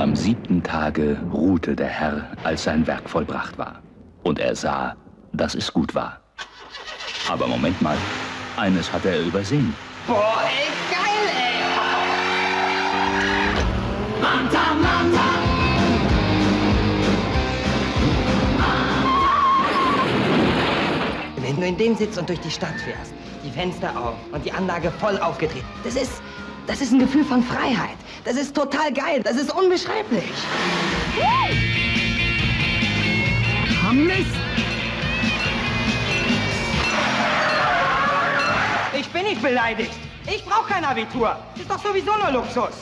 Am siebten Tage ruhte der Herr, als sein Werk vollbracht war. Und er sah, dass es gut war. Aber Moment mal, eines hat er übersehen. Boah, ey, geil, ey! Manta, Manta! Wenn du in dem sitzt und durch die Stadt fährst, die Fenster auf und die Anlage voll aufgedreht, das ist, das ist ein Gefühl von Freiheit. Das ist total geil. Das ist unbeschreiblich. Hammes? Ich bin nicht beleidigt. Ich brauche kein Abitur. Ist doch sowieso nur Luxus.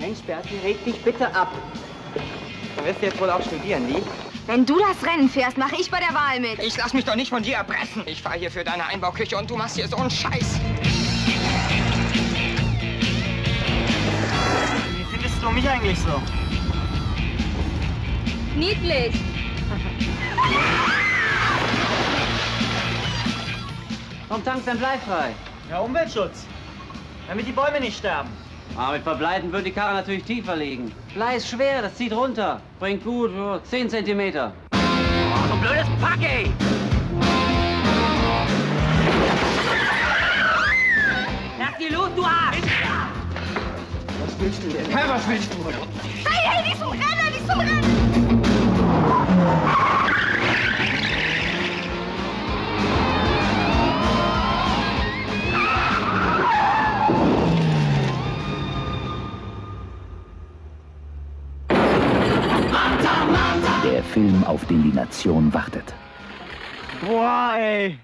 Mensch, Berti, reg dich bitte ab. Du wirst jetzt wohl auch studieren, Lee? Wenn du das Rennen fährst, mache ich bei der Wahl mit. Ich lass mich doch nicht von dir erpressen. Ich fahre hier für deine Einbauküche und du machst hier so einen Scheiß. Du mich eigentlich so? Niedlich. Warum tankst dein Blei frei? Ja, Umweltschutz. Damit die Bäume nicht sterben. Aber mit Verbleiten wird die Karre natürlich tiefer liegen. Blei ist schwer, das zieht runter. Bringt gut oh, 10 Zentimeter. Oh, du blödes Pack, willst du denn? Hä, was willst du? Hey, hey, die zum Rennen, die zum Rennen. Der Film, auf den die Nation wartet. Boah, ey.